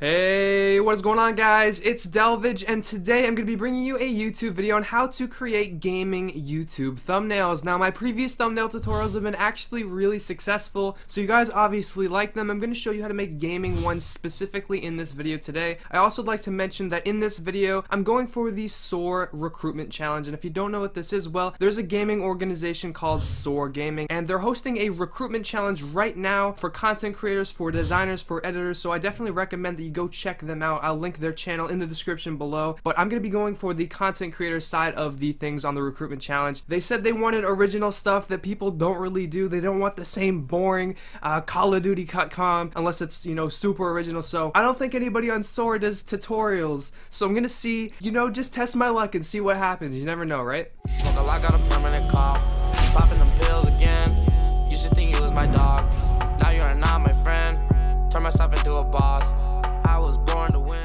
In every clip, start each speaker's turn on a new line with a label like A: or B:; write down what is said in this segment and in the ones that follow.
A: Hey, what is going on guys? It's Delvige and today I'm going to be bringing you a YouTube video on how to create gaming YouTube thumbnails. Now my previous thumbnail tutorials have been actually really successful, so you guys obviously like them. I'm going to show you how to make gaming ones specifically in this video today. I also like to mention that in this video I'm going for the SOAR Recruitment Challenge and if you don't know what this is, well, there's a gaming organization called SOAR Gaming and they're hosting a recruitment challenge right now for content creators, for designers, for editors, so I definitely recommend that you go check them out. I'll link their channel in the description below. But I'm going to be going for the content creator side of the things on the recruitment challenge. They said they wanted original stuff that people don't really do. They don't want the same boring uh, Call of Duty cutcom unless it's, you know, super original. So I don't think anybody on SOAR does tutorials. So I'm going to see, you know, just test my luck and see what happens. You never know, right? got a permanent cough. Popping them pills again. Think was my dog. Now you're not my friend. Turn myself into a boss.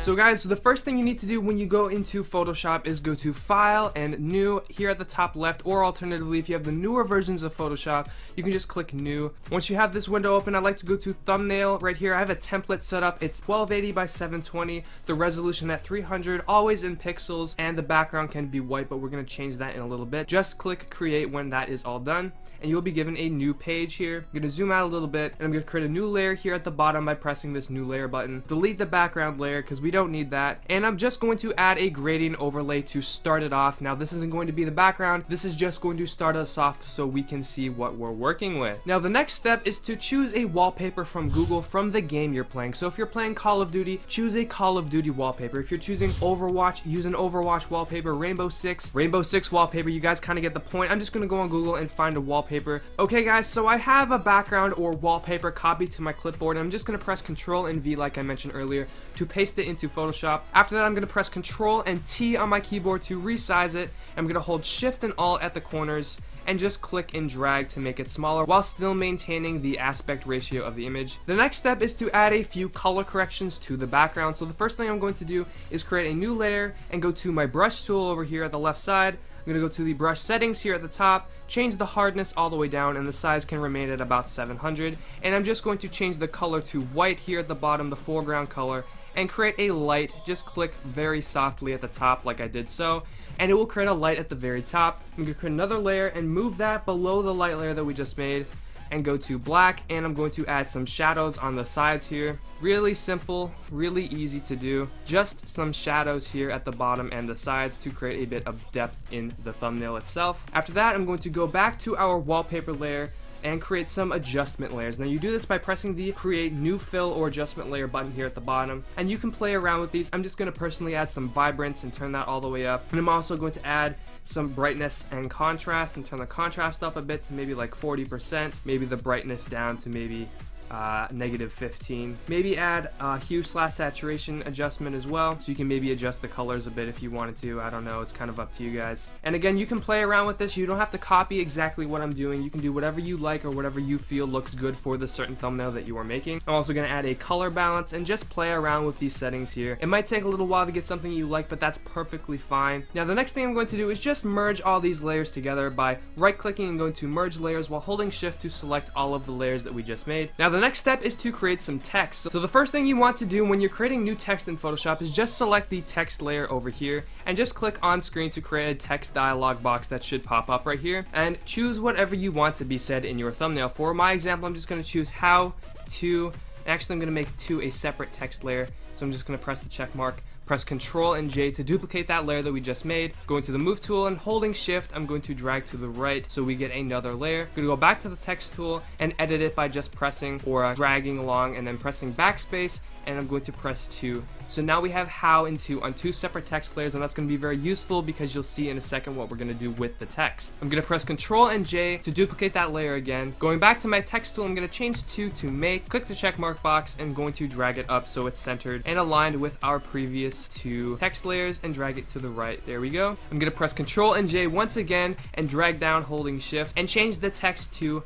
A: So guys, so the first thing you need to do when you go into Photoshop is go to File and New here at the top left, or alternatively, if you have the newer versions of Photoshop, you can just click New. Once you have this window open, I'd like to go to Thumbnail right here. I have a template set up. It's 1280 by 720, the resolution at 300, always in pixels, and the background can be white, but we're going to change that in a little bit. Just click Create when that is all done, and you'll be given a new page here. I'm to zoom out a little bit, and I'm to create a new layer here at the bottom by pressing this new layer button. Delete the background layer because we don't need that. And I'm just going to add a gradient overlay to start it off. Now this isn't going to be the background, this is just going to start us off so we can see what we're working with. Now the next step is to choose a wallpaper from Google from the game you're playing. So if you're playing Call of Duty, choose a Call of Duty wallpaper. If you're choosing Overwatch, use an Overwatch wallpaper, Rainbow Six, Rainbow Six wallpaper, you guys kind of get the point. I'm just going to go on Google and find a wallpaper. Okay guys, so I have a background or wallpaper copied to my clipboard. I'm just going to press Control and V like I mentioned earlier to paste it into Photoshop. After that, I'm going to press Control and T on my keyboard to resize it. I'm going to hold Shift and Alt at the corners and just click and drag to make it smaller while still maintaining the aspect ratio of the image. The next step is to add a few color corrections to the background. So the first thing I'm going to do is create a new layer and go to my brush tool over here at the left side. I'm going to go to the brush settings here at the top, change the hardness all the way down and the size can remain at about 700 and I'm just going to change the color to white here at the bottom, the foreground color and create a light. Just click very softly at the top like I did so, and it will create a light at the very top. I'm going to create another layer and move that below the light layer that we just made and go to black and I'm going to add some shadows on the sides here. Really simple, really easy to do. Just some shadows here at the bottom and the sides to create a bit of depth in the thumbnail itself. After that, I'm going to go back to our wallpaper layer and create some adjustment layers. Now you do this by pressing the create new fill or adjustment layer button here at the bottom and you can play around with these. I'm just going to personally add some vibrance and turn that all the way up and I'm also going to add some brightness and contrast and turn the contrast up a bit to maybe like 40%, maybe the brightness down to maybe uh, negative 15. Maybe add a hue slash saturation adjustment as well, so you can maybe adjust the colors a bit if you wanted to. I don't know, it's kind of up to you guys. And again, you can play around with this. You don't have to copy exactly what I'm doing. You can do whatever you like or whatever you feel looks good for the certain thumbnail that you are making. I'm also going to add a color balance and just play around with these settings here. It might take a little while to get something you like, but that's perfectly fine. Now, the next thing I'm going to do is just merge all these layers together by right-clicking and going to merge layers while holding shift to select all of the layers that we just made. Now, the next step is to create some text. So the first thing you want to do when you're creating new text in Photoshop is just select the text layer over here and just click on screen to create a text dialog box that should pop up right here and choose whatever you want to be said in your thumbnail. For my example, I'm just going to choose how to, actually I'm going to make two a separate text layer. So I'm just going to press the check mark Press Ctrl and J to duplicate that layer that we just made. Going to the Move tool and holding Shift, I'm going to drag to the right so we get another layer. I'm going to go back to the Text tool and edit it by just pressing or dragging along and then pressing Backspace and I'm going to press 2. So now we have how and to on two separate text layers and that's going to be very useful because you'll see in a second what we're going to do with the text. I'm going to press Ctrl and J to duplicate that layer again. Going back to my text tool, I'm going to change to to make, click the check mark box and going to drag it up so it's centered and aligned with our previous two text layers and drag it to the right. There we go. I'm going to press Ctrl and J once again and drag down holding shift and change the text to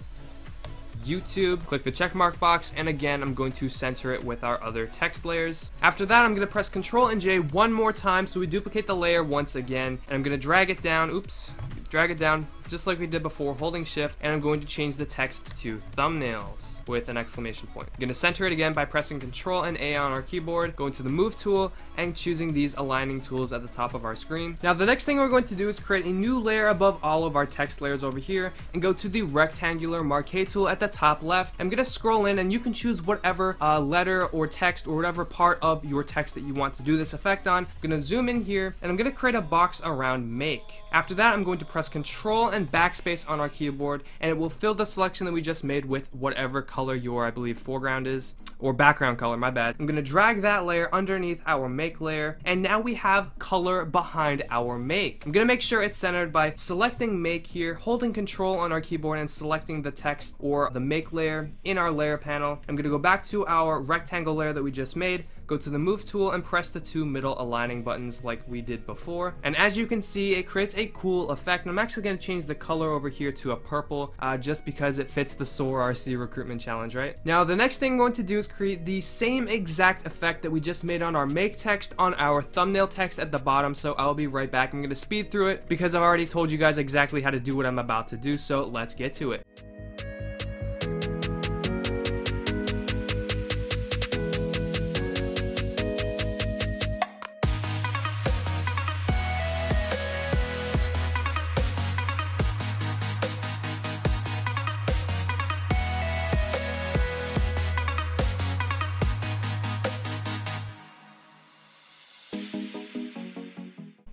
A: YouTube, click the checkmark box, and again, I'm going to center it with our other text layers. After that, I'm going to press Ctrl and J one more time so we duplicate the layer once again, and I'm going to drag it down, oops, drag it down just like we did before, holding shift, and I'm going to change the text to thumbnails with an exclamation point. I'm going to center it again by pressing Control and A on our keyboard, going to the Move tool, and choosing these aligning tools at the top of our screen. Now the next thing we're going to do is create a new layer above all of our text layers over here, and go to the rectangular marquee tool at the top left. I'm going to scroll in, and you can choose whatever uh, letter or text or whatever part of your text that you want to do this effect on. I'm going to zoom in here, and I'm going to create a box around make. After that, I'm going to press Control and Backspace on our keyboard, and it will fill the selection that we just made with whatever color color your, I believe, foreground is, or background color, my bad. I'm gonna drag that layer underneath our make layer, and now we have color behind our make. I'm gonna make sure it's centered by selecting make here, holding control on our keyboard and selecting the text or the make layer in our layer panel. I'm gonna go back to our rectangle layer that we just made, go to the move tool and press the two middle aligning buttons like we did before. And as you can see, it creates a cool effect. And I'm actually going to change the color over here to a purple uh, just because it fits the SOAR RC recruitment challenge, right? Now, the next thing I'm going to do is create the same exact effect that we just made on our make text on our thumbnail text at the bottom. So I'll be right back. I'm going to speed through it because I've already told you guys exactly how to do what I'm about to do. So let's get to it.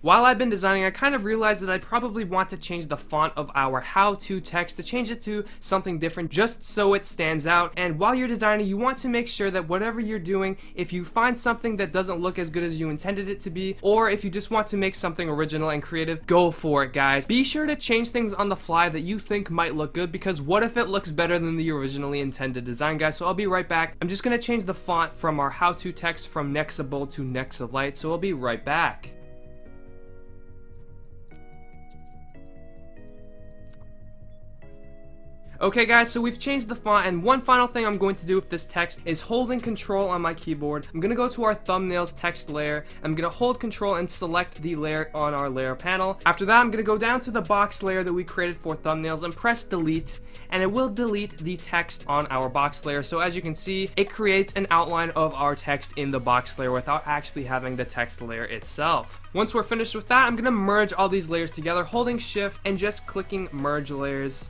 A: While I've been designing, I kind of realized that I probably want to change the font of our how-to text to change it to something different just so it stands out. And while you're designing, you want to make sure that whatever you're doing, if you find something that doesn't look as good as you intended it to be, or if you just want to make something original and creative, go for it, guys. Be sure to change things on the fly that you think might look good because what if it looks better than the originally intended design, guys? So I'll be right back. I'm just gonna change the font from our how-to text from Nexa Bold to Nexa Light, so I'll be right back. Okay guys, so we've changed the font and one final thing I'm going to do with this text is holding control on my keyboard. I'm going to go to our thumbnails text layer. I'm going to hold control and select the layer on our layer panel. After that, I'm going to go down to the box layer that we created for thumbnails and press delete and it will delete the text on our box layer. So as you can see, it creates an outline of our text in the box layer without actually having the text layer itself. Once we're finished with that, I'm going to merge all these layers together holding shift and just clicking merge layers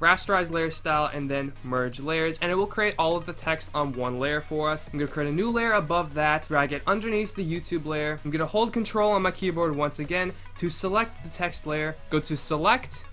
A: rasterize layer style, and then merge layers, and it will create all of the text on one layer for us. I'm to create a new layer above that, drag it underneath the YouTube layer. I'm going to hold control on my keyboard once again to select the text layer, go to select,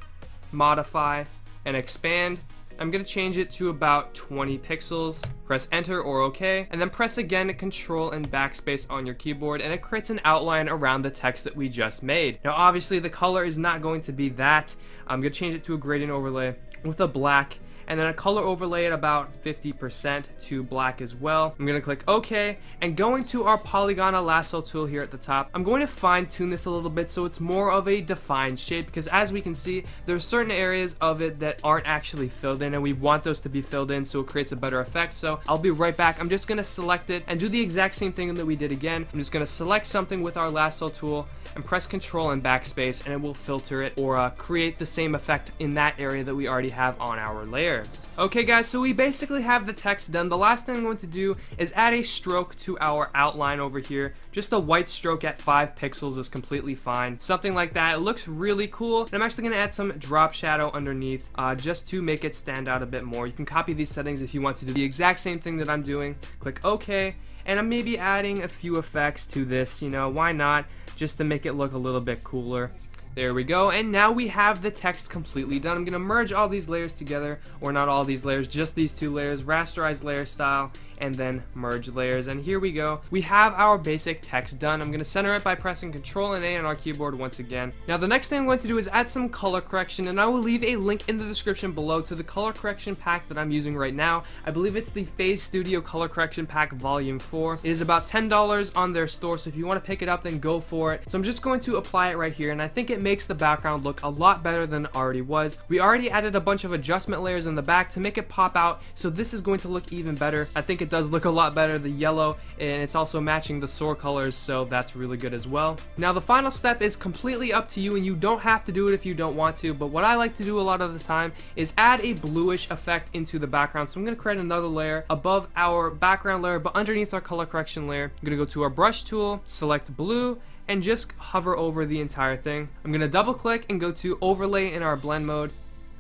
A: modify, and expand, I'm going to change it to about 20 pixels. Press enter or OK, and then press again control and backspace on your keyboard and it creates an outline around the text that we just made. Now obviously the color is not going to be that. I'm going to change it to a gradient overlay with a black and then a color overlay at about 50% to black as well. I'm gonna click OK, and going to our Polygonal Lasso tool here at the top, I'm going to fine tune this a little bit so it's more of a defined shape because as we can see, there's certain areas of it that aren't actually filled in and we want those to be filled in so it creates a better effect. So I'll be right back. I'm just gonna select it and do the exact same thing that we did again. I'm just gonna select something with our lasso tool and press control and backspace and it will filter it or uh, create the same effect in that area that we already have on our layer. Okay guys, so we basically have the text done. The last thing I'm going to do is add a stroke to our outline over here. Just a white stroke at 5 pixels is completely fine. Something like that. It looks really cool. And I'm actually going to add some drop shadow underneath uh, just to make it stand out a bit more. You can copy these settings if you want to do the exact same thing that I'm doing. Click OK. And I'm maybe adding a few effects to this, you know, why not? Just to make it look a little bit cooler. There we go, and now we have the text completely done. I'm going to merge all these layers together, or not all these layers, just these two layers, rasterize layer style, and then merge layers. And here we go. We have our basic text done. I'm going to center it by pressing Control and A on our keyboard once again. Now the next thing I'm going to do is add some color correction and I will leave a link in the description below to the color correction pack that I'm using right now. I believe it's the FaZe Studio Color Correction Pack Volume 4. It is about $10 on their store so if you want to pick it up then go for it. So I'm just going to apply it right here and I think it makes the background look a lot better than it already was. We already added a bunch of adjustment layers in the back to make it pop out, so this is going to look even better. I think it does look a lot better, the yellow, and it's also matching the Soar colors, so that's really good as well. Now the final step is completely up to you, and you don't have to do it if you don't want to, but what I like to do a lot of the time is add a bluish effect into the background. So I'm going to create another layer above our background layer, but underneath our color correction layer. I'm going to go to our brush tool, select blue, and just hover over the entire thing. I'm to double click and go to overlay in our blend mode,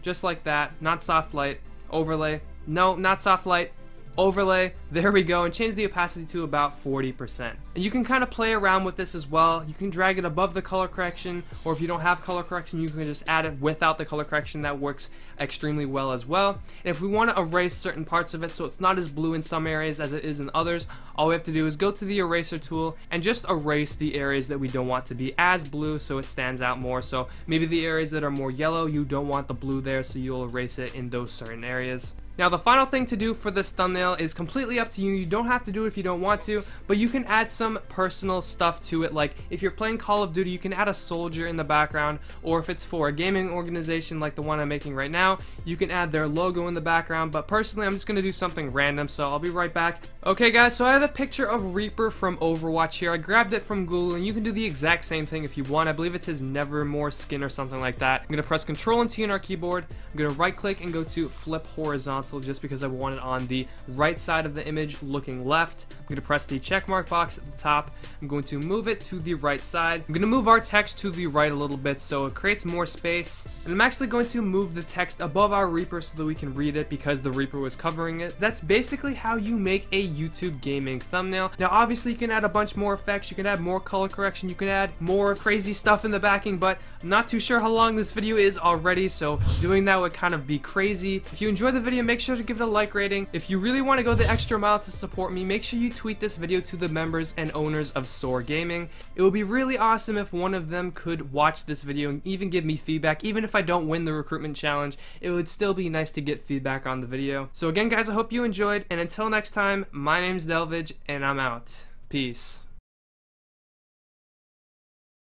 A: just like that, not soft light, overlay, no, not soft light, overlay, there we go, and change the opacity to about 40%. And you can kind of play around with this as well. You can drag it above the color correction, or if you don't have color correction, you can just add it without the color correction. That works extremely well as well. And if we want to erase certain parts of it so it's not as blue in some areas as it is in others, all we have to do is go to the eraser tool and just erase the areas that we don't want to be as blue so it stands out more. So maybe the areas that are more yellow, you don't want the blue there, so you'll erase it in those certain areas. Now the final thing to do for this thumbnail is completely up to you. You don't have to do it if you don't want to, but you can add some personal stuff to it. Like if you're playing Call of Duty, you can add a soldier in the background, or if it's for a gaming organization like the one I'm making right now, you can add their logo in the background. But personally, I'm just gonna do something random, so I'll be right back. Okay guys, so I have a picture of Reaper from Overwatch here. I grabbed it from Google, and you can do the exact same thing if you want. I believe it's his Nevermore skin or something like that. I'm gonna press Control and T on our keyboard. I'm gonna right click and go to flip horizontal just because I want it on the right side of the image looking left. I'm going to press the check mark box at the top. I'm going to move it to the right side. I'm going to move our text to the right a little bit so it creates more space. And I'm actually going to move the text above our Reaper so that we can read it because the Reaper was covering it. That's basically how you make a YouTube gaming thumbnail. Now obviously you can add a bunch more effects, you can add more color correction, you can add more crazy stuff in the backing, but I'm not too sure how long this video is already, so doing that would kind of be crazy. If you enjoyed the video, make sure to give it a like rating. If you really want to go the extra mile to support me, make sure you tweet this video to the members and owners of Soar Gaming. It would be really awesome if one of them could watch this video and even give me feedback. Even if I don't win the recruitment challenge, it would still be nice to get feedback on the video. So again guys, I hope you enjoyed, and until next time, my name's Delvige, and I'm out. Peace.